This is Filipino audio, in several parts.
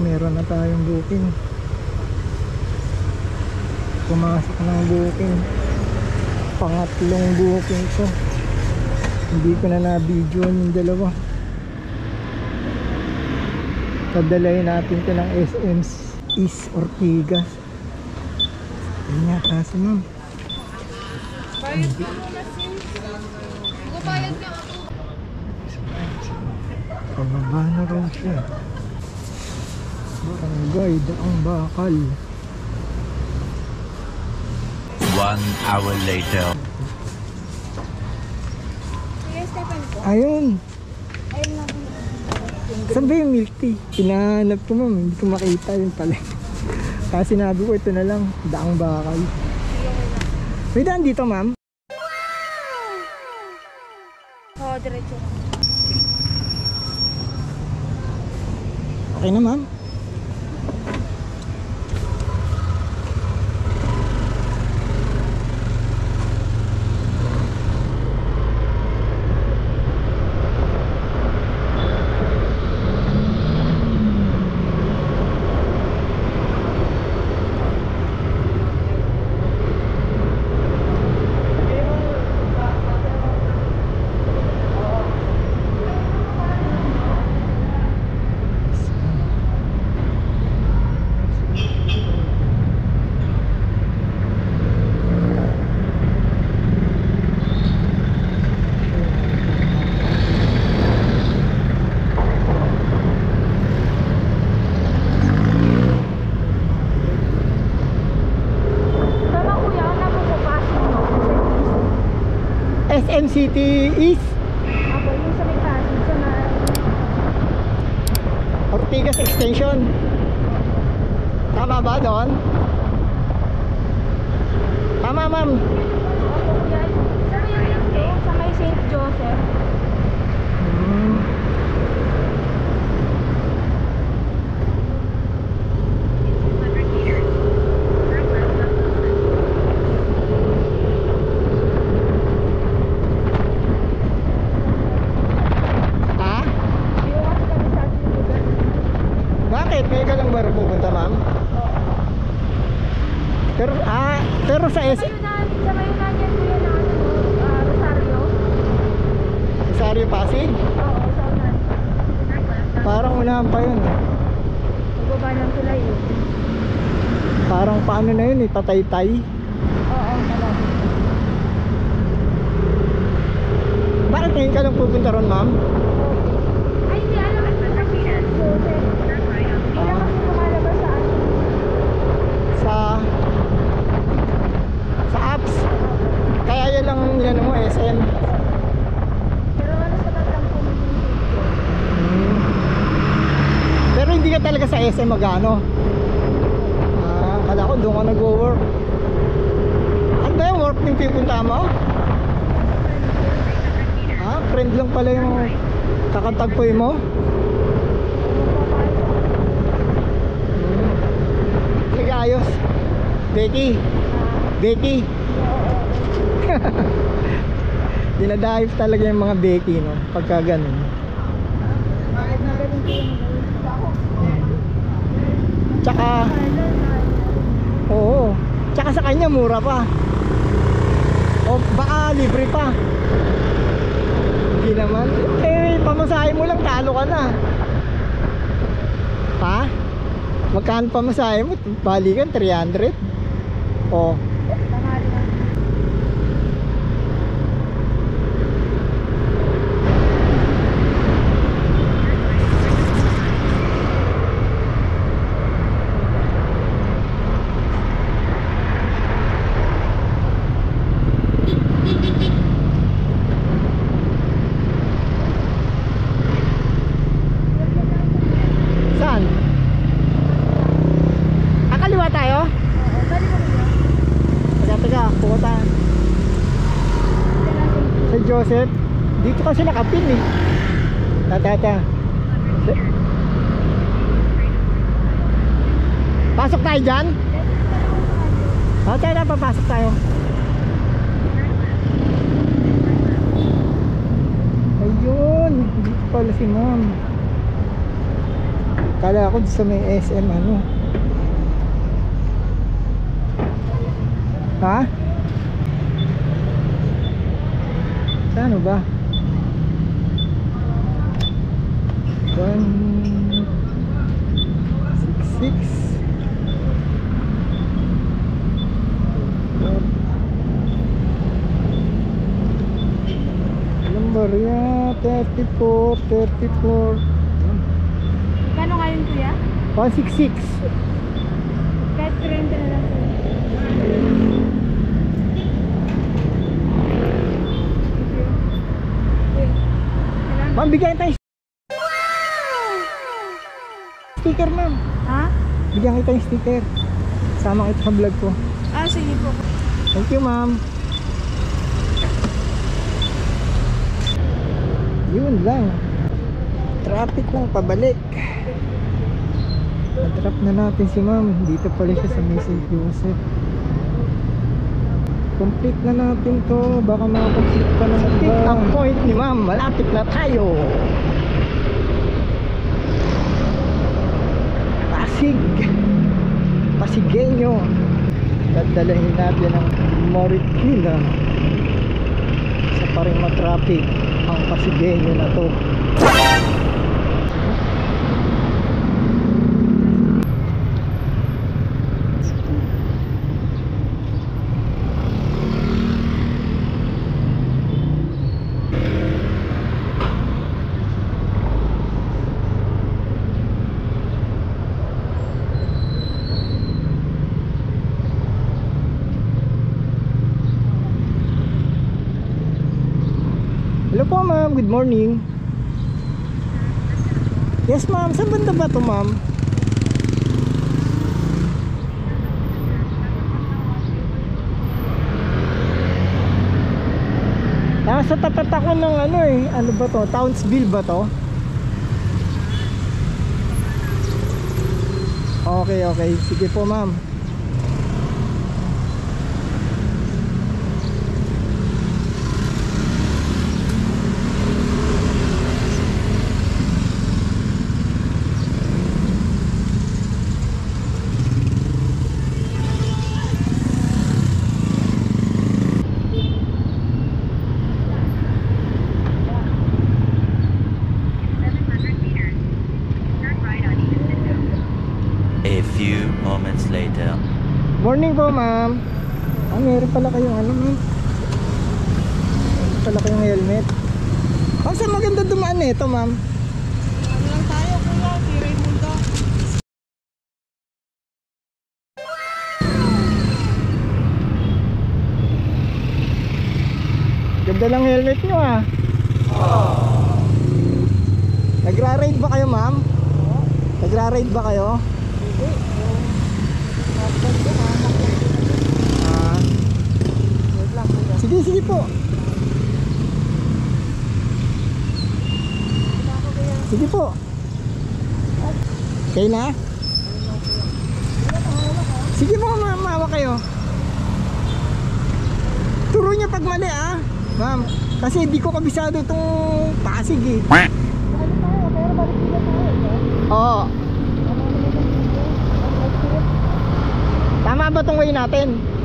meron na tayong booking. Pumasok ng booking. Pangatlong booking ko. Hindi ko na na-video yung dalawa. Kadalay natin to ng SM East Ortigas yun nga kaso ma'am. Bayad ka muna sis. Magbabayad ka ako. pababa na raw siya barangay daang bakal One hour later. Ayun. Saan ba yung milk tea? Pinahanap ko ma'am, hindi ko makita yun pala. Kasi sinabi ko ito na lang, daang bakal. May daan dito ma'am? Oo, diretso lang. Okay na ma'am? Tama kuya, ano po po pasok mo? SM City East, Ako, yung sa may pasok, sa na... Ortigas Extension. Tama ba doon? Tama ma'am. Ako kuya, sir yung yung to, sa may St. Joseph. Hmm. Ah? Yung kasi kami sa ating lugar. Bakit? May ka lang ba rin pupunta ma'am? Pero, ah, pero sa S... Sa mayunan, sa mayunan yan kuya na ano, ah, Rosario. Rosario Pasig? Oo, sa unan. Parang unahan pa yun. eh. Magbaba ng tulay eh. Parang paano na yun eh, tatay-tay. Oo, talaga. Bakit ngayon ka lang pupunta ron ma'am? Ay, hindi alam ko sa St. Joseph. Hindi lang kasi lumalabas sa ano. Sa... Sa apps. Kaya yan lang yan mo, SM. Pero ano sa community? Hmm. Pero hindi ka talaga sa SM magano. Doon ka nag-work. Ano ba yung work yung pipunta mo? Ah, friend lang pala yung kakatagpoy mo? Sige, ayos. Becky. Becky. Dinadive talaga yung mga Becky, no? Pagka ganun. Tsaka. Tsaka sa kanya, mura pa. O baka libre pa. Hindi naman. Eh, pamasahe mo lang, talo ka na. Ha? Magkano pamasahe mo? Balikan, 300. O, saan? Ah, kaliwa tayo? Teka, teka, pumunta. Sa Joseph, dito kasi nakapin eh. Tatata. Pasok tayo dyan? O, tayo na, papasok tayo. Ayun, dito pala si ma'am. Kala ko sa may SM ano. Ha? Ano ba? One six six Number ya 34 34 Kano nga yun kuya? 166 Kahit 30 na lang Ma'am, bigyan tayo sticker ma'am. Ha? Bigyan kita yung sticker. Sama kita sa vlog ko. Ah, sige po. Thank you ma'am. Yun lang. Traffic ng pabalik. Na-drop na natin si ma'am. Dito pala siya sa St. Joseph Complete na natin to. Baka makakomplete pa ng iba. Ang point ni ma'am. Malapit na tayo. Pasig. Pasigenyo. Dadalahin natin ang Marikina Sa paring matraffic Ang Pasigenyo na to Hello po ma'am, good morning Yes ma'am, saan banda ba to ma'am? Ah, sa tapat ako ng ano eh, ano ba to? Townsville ba to? Okay, okay. Sige po ma'am. Morning po, ma'am. Ah, meron pala kayong ano, ma'am. Meron pala kayong helmet. Ma'am, saan maganda dumaan nito, ma'am? Ano lang tayo kuya? Si Raymundo. Ganda lang helmet nyo, ah. Nagra-ride ba kayo, ma'am? Nagra-ride ba kayo? Ah. Sige, sige po. Sige po. Kayo na? Sige po, ma'am. Mawa kayo. Turo niya pag mali, ah. Ma'am, kasi hindi ko kabisado itong Pasig, eh. Oo. Tama ba itong way natin?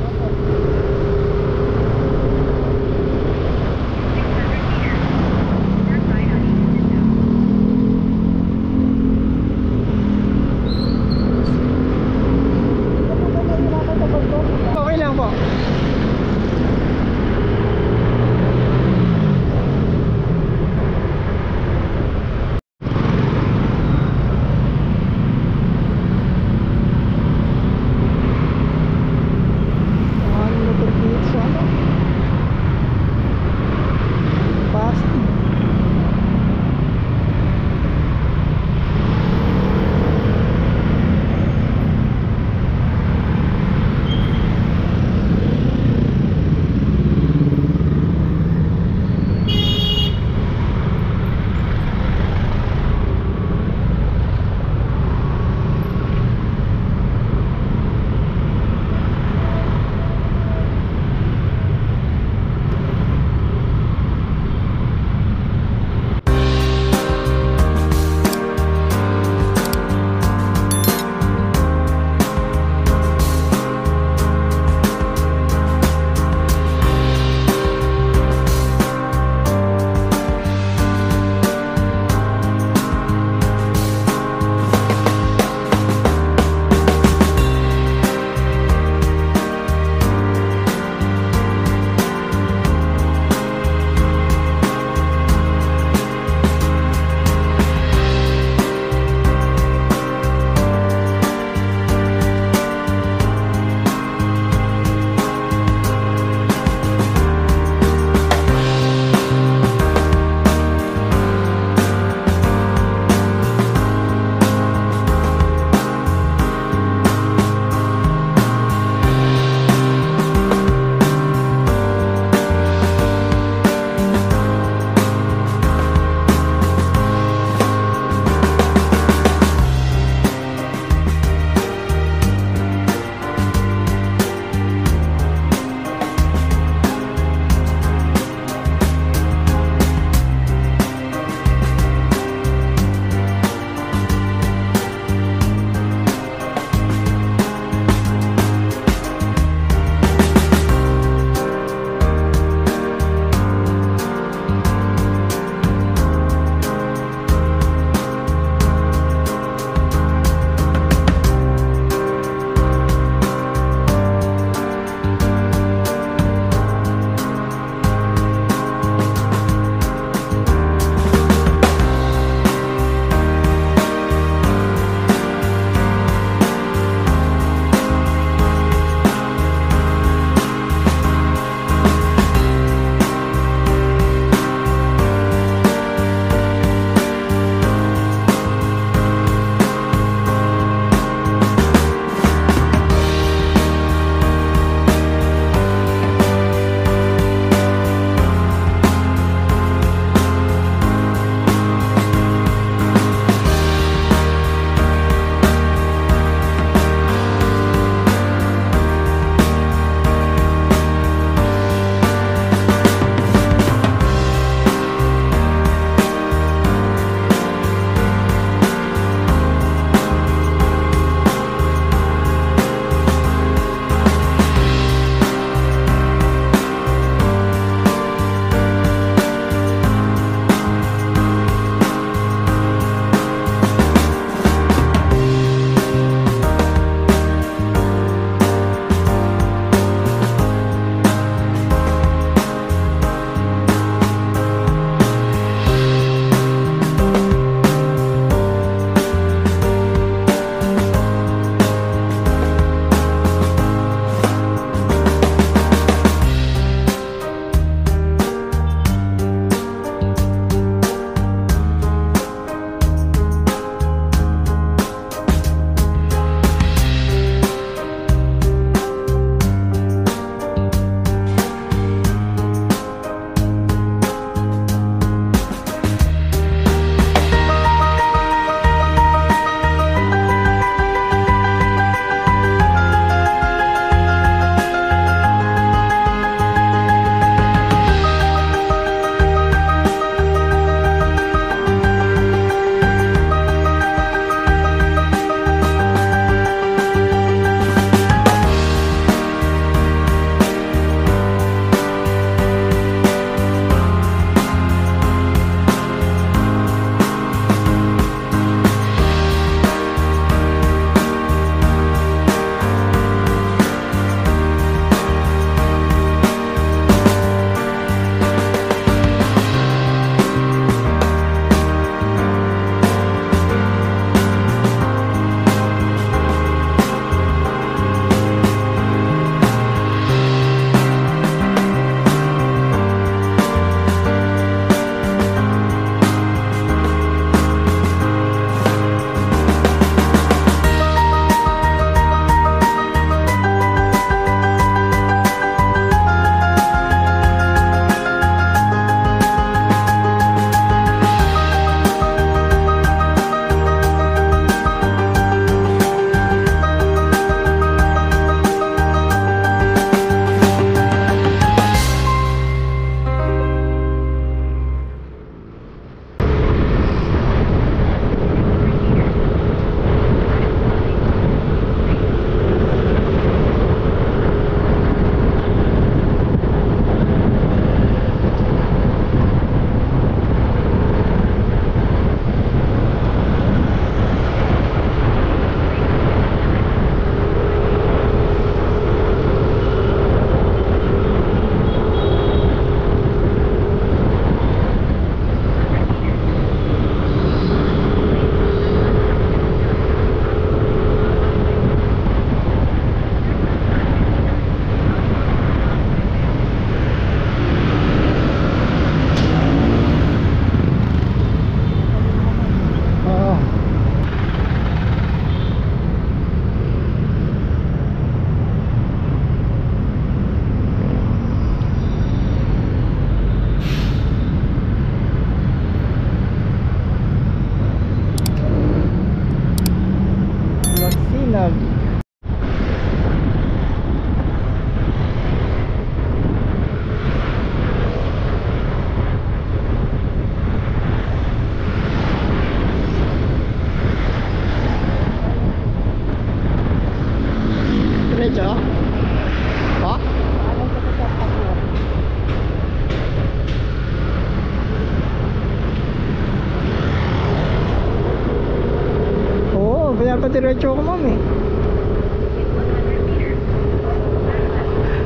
Pinapadiretso ko ma'am eh.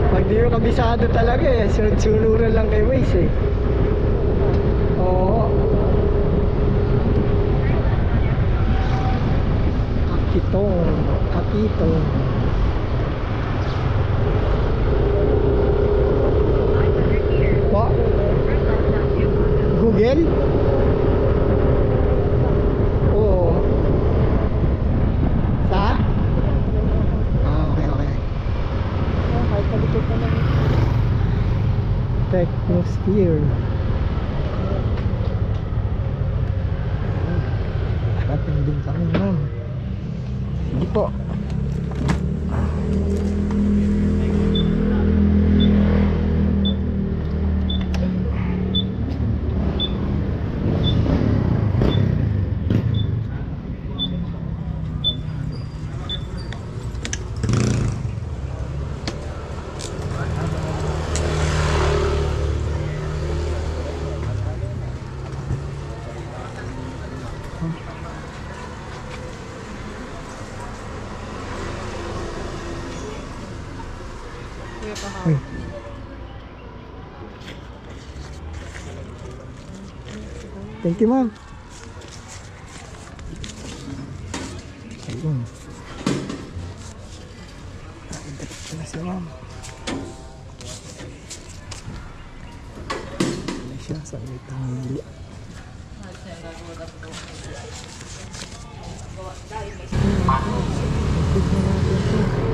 Pag di mo kabisado talaga eh, sunod-sunuran lang kay Waze eh. Oo. Akitong, akitong. almost here Thank you, ma'am. Ayun. Nakadirecho na ma'am. Ano siya? Sabi ito ang hindi. Natin siya. Ito natin siya.